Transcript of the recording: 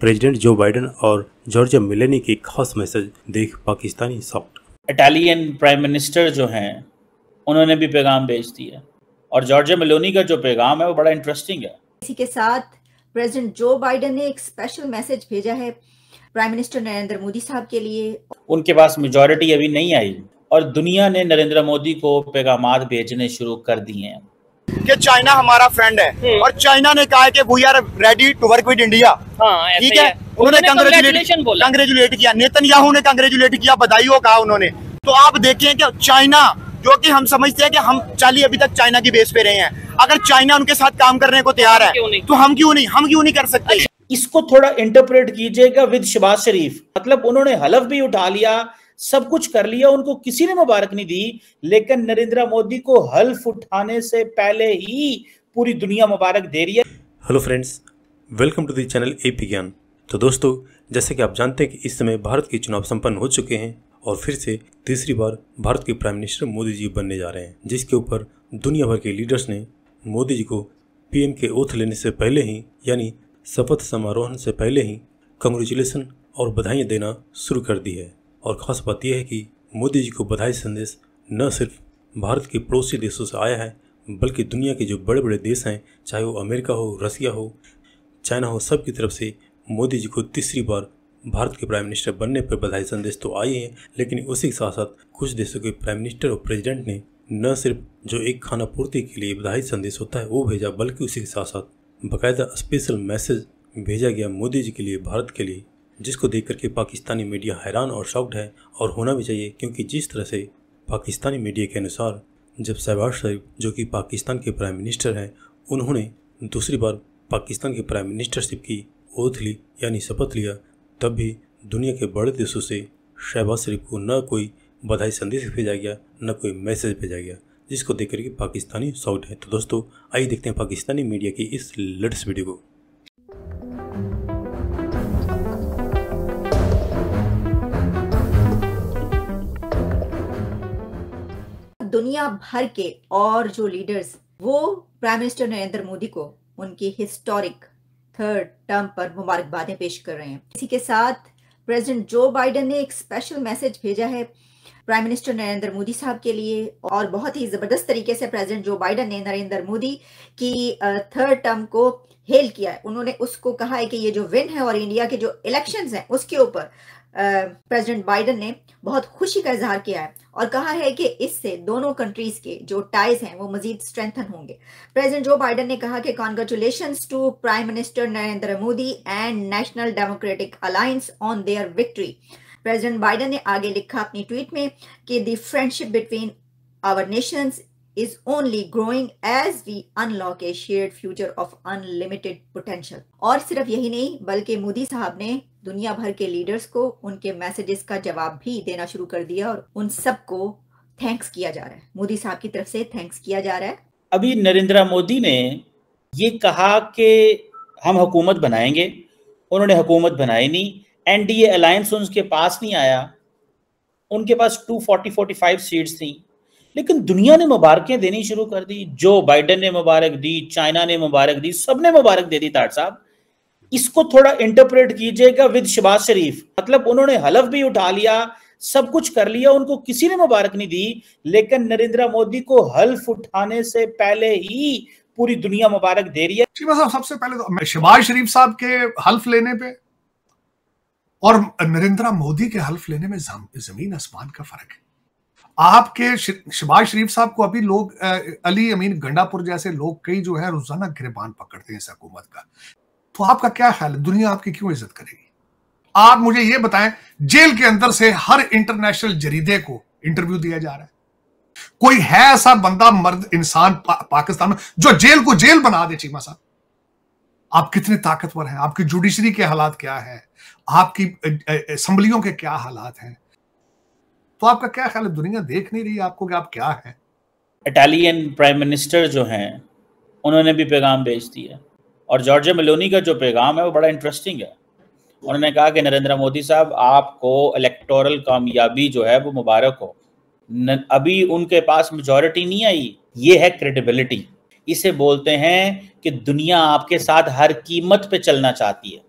President Joe Biden और Georgia मिलेनी की खास मैसेज देख Pakistani soft. Italian prime minister जो हैं उन्होंने भी पैगाम भेज दिया और जॉर्जिया मिलोनी का जो पैगाम है वो बड़ा इंटरेस्टिंग है। इसी के साथ प्रेसिडेंट जो बाइडेन ने एक स्पेशल मैसेज भेजा है प्राइम मिनिस्टर नरेंद्र मोदी साहब के लिए। उनके पास मेजोरिटी अभी नहीं आई और दुनिया ने नरेंद्र मोदी को पैगाम भेजने शुरू कर दिए हैं। कि चाइना हमारा फ्रेंड है। और चाइना ने कहा है कि we are ready to work with India ठीक है उन्होंने कंग्रेचुलेट कंग्रेचुलेट किया। नेतन्याहू ने कंग्रेचुलेट किया बधाई हो कहा उन्होंने। तो आप देखें कि चाइना जो कि हम समझते हैं कि हम चाली अभी तक चाइना की बेस पे रहे हैं। अगर चाइना उनके साथ काम करने को तैयार है तो हम क्यों नहीं? हम क्यों नहीं कर सकते? इसको थोड़ा इंटरप्रेट कीजिएगा विद शबाज शरीफ मतलब उन्होंने हलफ भी उठा लिया सब कुछ कर लिया, उनको किसी ने मुबारक नहीं दी, लेकिन नरेंद्र मोदी को हल्फ उठाने से पहले ही पूरी दुनिया मुबारक दे रही है। Hello friends welcome to channel A P Gyan तो दोस्तों, जैसे कि आप जानते हैं कि इस समय भारत के चुनाव संपन्न हो चुके हैं और फिर से तीसरी बार भारत के प्राइम मिनिस्टर मोदी जी बनने जा रहे हैं, जिसके ऊपर दुनिया भर के लीडर्स ने मोदी जी को पीएम के ओथ लेने से पहले ही, यानी शपथ समारोह से पहले ही कंग्रेचुलेसन और बधाइयाँ देना शुरू कर दी है। और ख़ास बात यह है कि मोदी जी को बधाई संदेश न सिर्फ़ भारत के पड़ोसी देशों से आया है, बल्कि दुनिया के जो बड़े बड़े देश हैं, चाहे वो अमेरिका हो, रसिया हो, चाइना हो सब की तरफ़ से मोदी जी को तीसरी बार भारत के प्राइम मिनिस्टर बनने पर बधाई संदेश तो आए हैं, लेकिन उसी के साथ साथ कुछ देशों के प्राइम मिनिस्टर और प्रेसिडेंट ने न सिर्फ़ जो एक खाना पूर्ति के लिए बधाई संदेश होता है, वो भेजा, बल्कि उसी के साथ साथ बाकायदा स्पेशल मैसेज भेजा गया मोदी जी के लिए, भारत के लिए। जिसको देख करके पाकिस्तानी मीडिया हैरान और शॉक्ड है और होना भी चाहिए, क्योंकि जिस तरह से पाकिस्तानी मीडिया के अनुसार जब शहबाज शरीफ, जो कि पाकिस्तान के प्राइम मिनिस्टर हैं, उन्होंने दूसरी बार पाकिस्तान के प्राइम मिनिस्टरशिप की ओथ ली, यानी शपथ लिया, तब भी दुनिया के बड़े देशों से शहबाज शरीफ को न कोई बधाई संदेश भेजा गया, न कोई मैसेज भेजा गया, जिसको देख करके पाकिस्तानी साउट है। तो दोस्तों, आइए देखते हैं पाकिस्तानी मीडिया की इस लेटेस्ट वीडियो को। दुनिया भर के और जो लीडर्स वो प्राइम मिनिस्टर नरेंद्र मोदी को उनकी हिस्टोरिक थर्ड टर्म पर मुबारकबादें पेश कर रहे हैं। इसी के साथ प्रेसिडेंट जो बाइडेन ने एक स्पेशल मैसेज भेजा है प्राइम मिनिस्टर नरेंद्र मोदी साहब के लिए और बहुत ही ज़बरदस्त तरीके से प्रेसिडेंट जो बाइडेन ने नरेंद्र मोदी की थर्ड टर्म को हेल किया है। उन्होंने उसको कहा है कि ये जो विन है और इंडिया के जो इलेक्शंस हैं, उसके ऊपर प्रेसिडेंट बाइडेन ने बहुत खुशी का इजहार किया है और कहा है कि इससे दोनों कंट्रीज़ के जो टाइज हैं, वो मजीद स्ट्रेंथन होंगे प्रेसिडेंट जो बाइडेन ने कहा कि congratulation to prime minister Narendra Modi and national democratic alliance on their victory president Biden ने आगे लिखा अपनी ट्वीट में कि the friendship between our nations is only growing as we unlock a shared future of unlimited potential. और सिर्फ़ यही नहीं, बल्कि मोदी साहब ने दुनिया भर के लीडर्स को उनके मैसेजेस का जवाब भी देना शुरू कर दिया और उन सबको थैंक्स किया जा रहा है। मोदी साहब की तरफ़ से थैंक्स किया जा रहा है। अभी नरेंद्र मोदी ने ये कहा कि हम हुकूमत बनाएँगे, उन्होंने हुकूमत बनाई नहीं, एनडीए अलायंस उनके पास नहीं आया, उनके पास 240 45 सीट्स थी, लेकिन दुनिया ने मुबारकें देनी शुरू कर दी। जो बाइडन ने मुबारक दी चाइना ने मुबारक दी, सबने मुबारक दे दी ताट साहब। इसको थोड़ा इंटरप्रेट कीजिएगा विद शबाज शरीफ। मतलब उन्होंने हलफ भी उठा लिया, सब कुछ कर लिया, उनको किसी ने मुबारक नहीं दी, लेकिन नरेंद्र मोदी को हल्फ उठाने से पहले ही पूरी दुनिया मुबारक दे रही है। सबसे पहले तो शबाज शरीफ साहब के हल्फ लेने पे और नरेंद्र मोदी के हल्फ लेने में ज़मीन आसमान का फ़र्क है। आपके शबाज शरीफ साहब को अभी लोग अली अमीन गंडापुर जैसे लोग कई जो है, रोज़ाना गिरबान पकड़ते हैं इस हुकूमत का। तो आपका क्या ख्याल है? दुनिया आपकी क्यों इज़्ज़त करेगी? आप मुझे यह बताएँ जेल के अंदर से हर इंटरनेशनल जरीदे को इंटरव्यू दिया जा रहा है। कोई है ऐसा बंदा मर्द इंसान पा, पाकिस्तान में जो जेल को जेल बना दे चीमा साहब? आप कितने ताकतवर हैं? आपकी जुडिशरी के हालात क्या है? आपकी असम्बलियों के क्या हालात हैं? तो आपका क्या ख्याल है? दुनिया देख नहीं रही आपको कि आप क्या है? इटालियन प्राइम मिनिस्टर जो हैं उन्होंने भी पैगाम भेज दिया। और जॉर्जिया मेलोनी का जो पैगाम है वो बड़ा इंटरेस्टिंग है। उन्होंने कहा कि नरेंद्र मोदी साहब आपको इलेक्टोरल कामयाबी जो है वो मुबारक हो। न, अभी उनके पास मेजोरिटी नहीं आई ये है क्रेडिबिलिटी इसे बोलते हैं कि दुनिया आपके साथ हर कीमत पे चलना चाहती है।